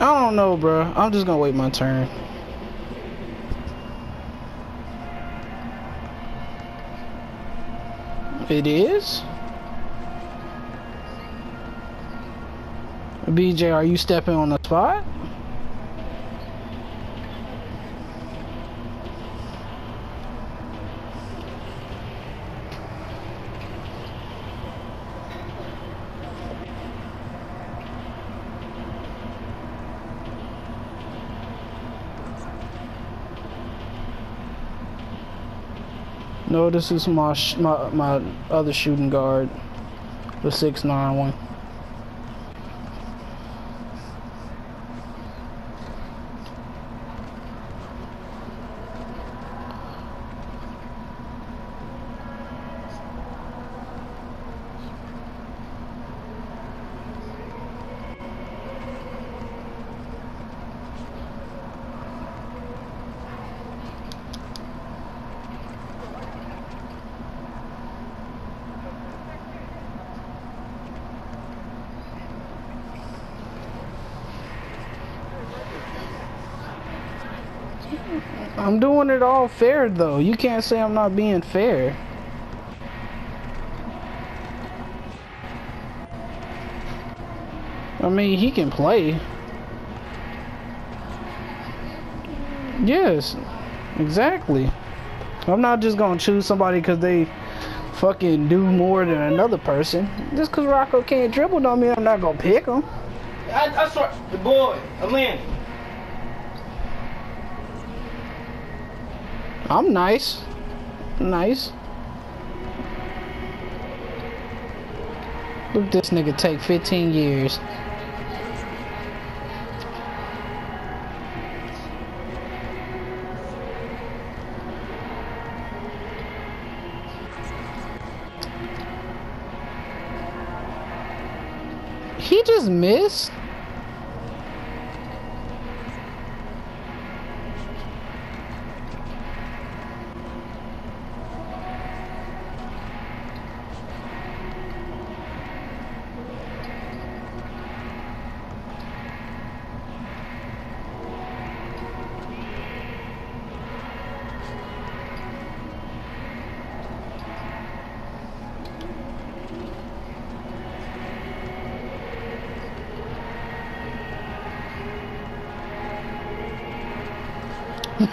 I don't know, bro. I'm just gonna wait my turn. It is? BJ, are you stepping on the spot? No, this is my my my other shooting guard, the six nine one. I'm doing it all fair though. You can't say I'm not being fair. I mean, he can play. Yes, exactly. I'm not just gonna choose somebody because they fucking do more than another person. Just because Rocco can't dribble don't mean I'm not gonna pick him. I, I saw the boy, Atlanta. I'm nice. Nice. Look this nigga take 15 years.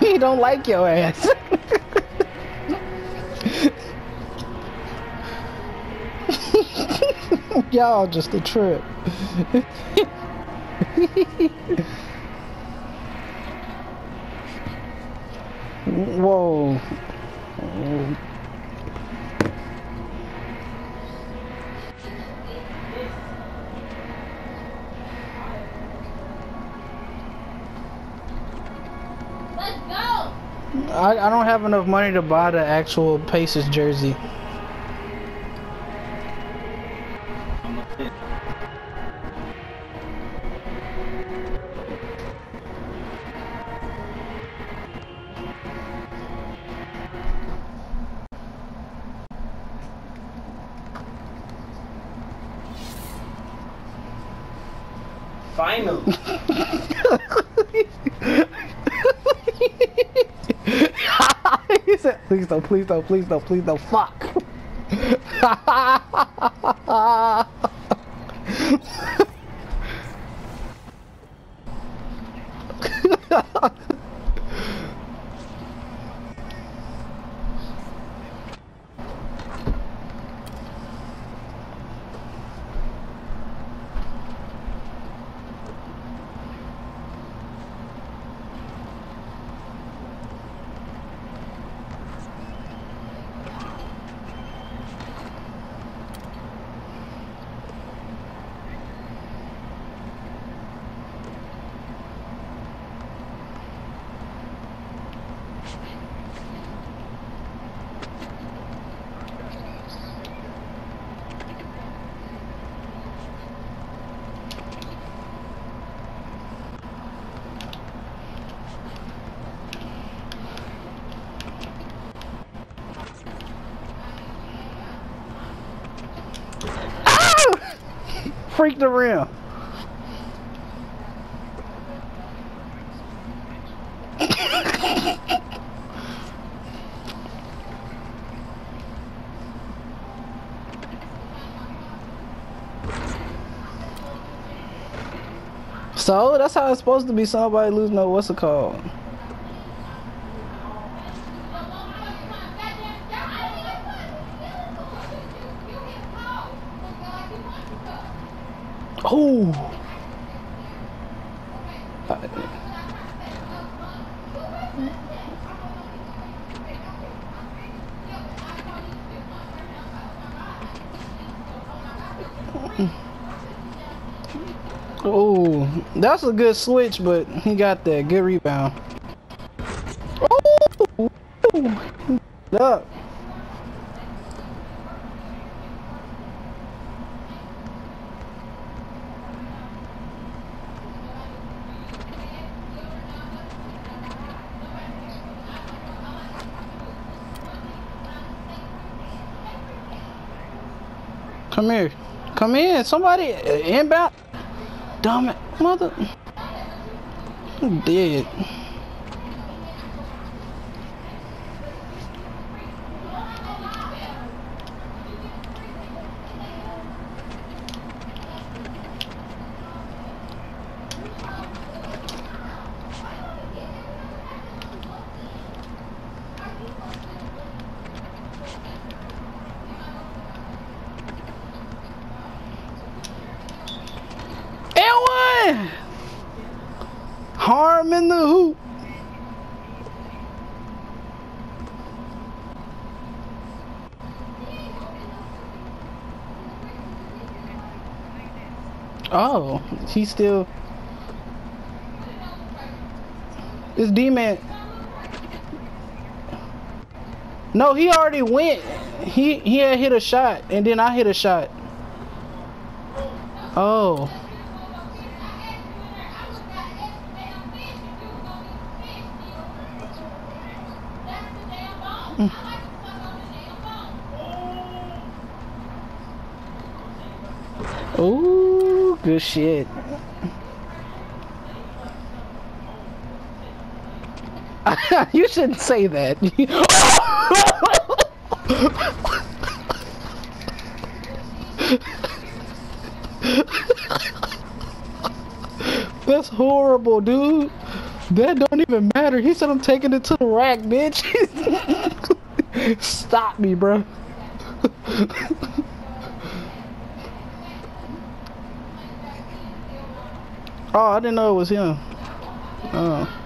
He don't like your ass. Y'all just a trip. Whoa. I, I don't have enough money to buy the actual Pacers jersey. Don't, please don't, please don't, please don't, fuck. freaked around. so that's how it's supposed to be. Somebody losing no what's it called? Oh, that's a good switch, but he got that good rebound. Oh, up. Come here. Come in. Somebody inbound. Dumb it. Mother. I'm dead. Harm in the hoop. Oh, he still. It's D-Man. No, he already went. He he had hit a shot, and then I hit a shot. Oh. Ooh, good shit. you shouldn't say that. That's horrible, dude. That don't even matter. He said I'm taking it to the rack, bitch. Stop me, bro. Oh, I didn't know it was him. Oh.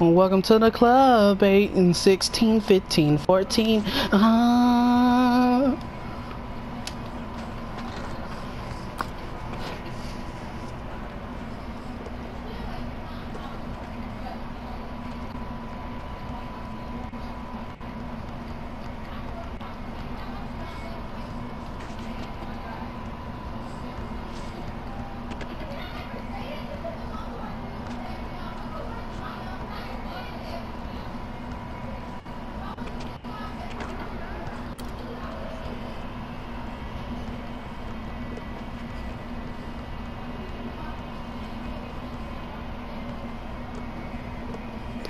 Welcome to the club, 8 and 16, 15, 14. Uh...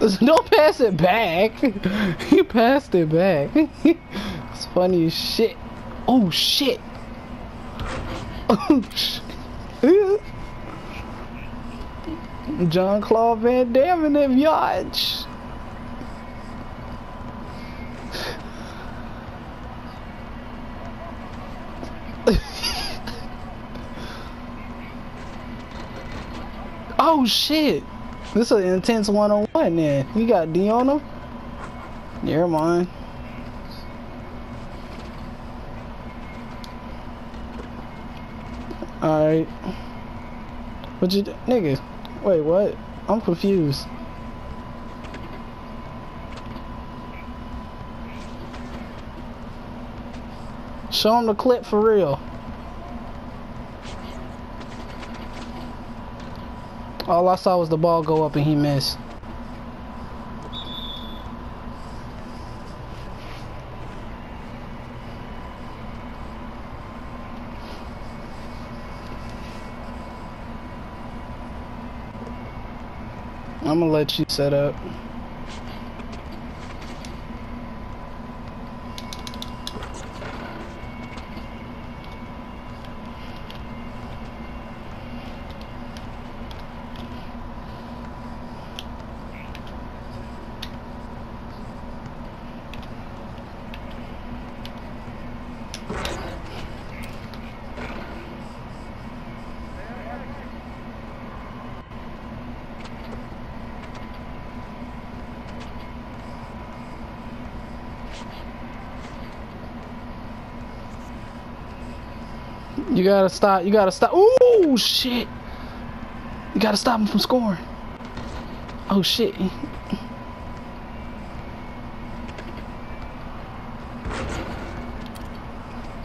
Don't pass it back. he passed it back. it's funny as shit. Oh shit. Oh. Jean Claude Van Damme in that yacht. oh shit. This is an intense one-on-one oh then. You got D on him? Never mind. Alright. What you nigga? Wait, what? I'm confused. Show him the clip for real. All I saw was the ball go up and he missed. I'm gonna let you set up. You gotta stop. You gotta stop. Ooh, shit. You gotta stop him from scoring. Oh, shit.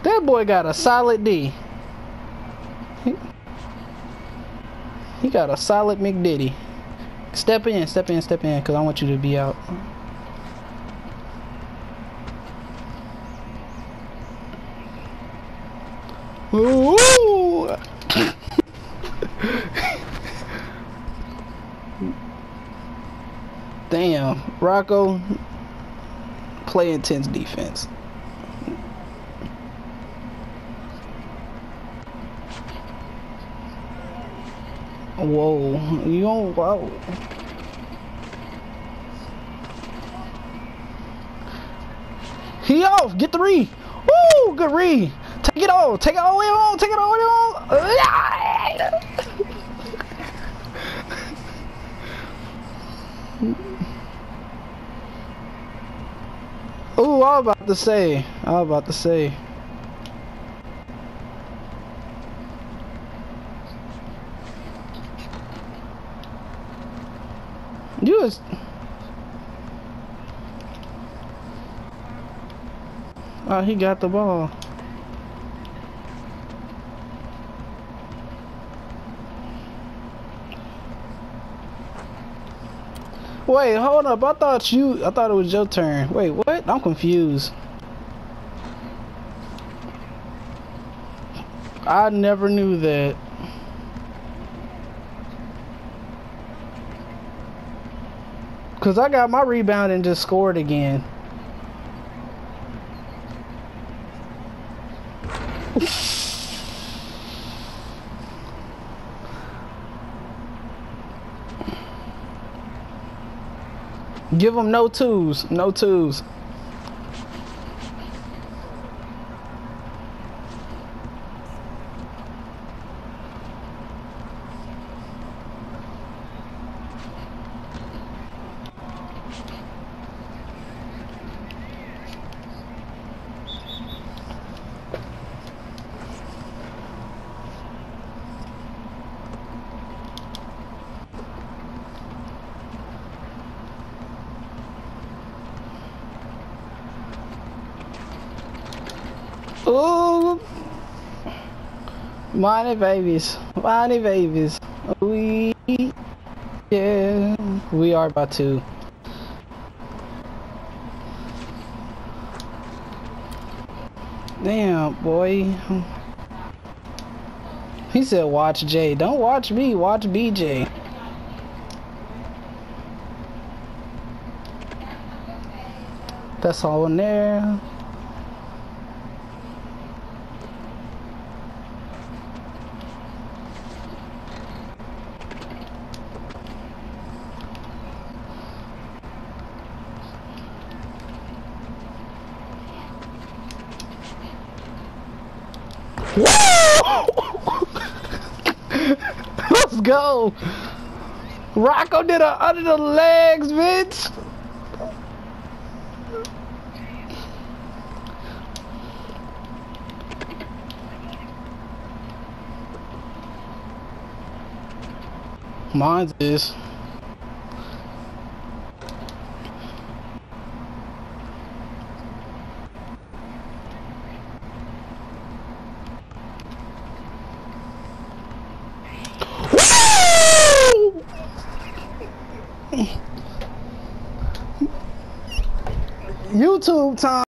That boy got a solid D. He- He got a solid McDiddy. Step in, step in, step in, because I want you to be out. Ooh. Damn, Rocco, play intense defense. Whoa, you don't, wow. He off, get the read. Woo, good read. Take it all, take it all way on, take it all way on. Ooh, I was about to say, I was about to say. You was. Oh, he got the ball. Wait, hold up. I thought you. I thought it was your turn. Wait, what? I'm confused. I never knew that. Cause I got my rebound and just scored again. Give them no twos, no twos. Ooh. Money babies. Money babies. We yeah. We are about to. Damn, boy. He said watch Jay. Don't watch me, watch BJ. That's all in there. Let's go. Rocco did a under the legs, bitch. Mine's is. Time.